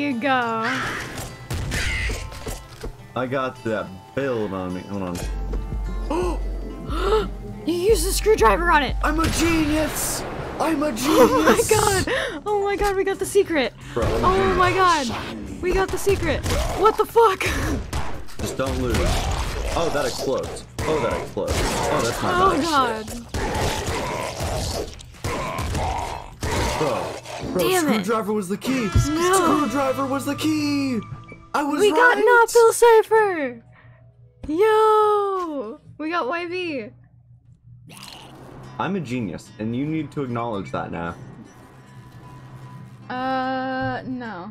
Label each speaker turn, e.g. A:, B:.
A: You go.
B: I got that build on me. Hold on.
A: You used the screwdriver on it.
B: I'm a genius! I'm a genius!
A: Oh my god. Oh my god, we got the secret.
B: Bro,
A: Oh my god. We got the secret. What the fuck?
B: Just don't lose. Oh, that explodes. Oh, that explodes. Oh, that's my
A: Oh god.
B: Bro, bro,
A: Damn it.
B: screwdriver was the key.
A: No.
B: Screwdriver was the key. I was
A: We got
B: right.
A: not Bill Cipher. Yo. We got YV.
B: I'm a genius, and you need to acknowledge that now.
A: Uh, no.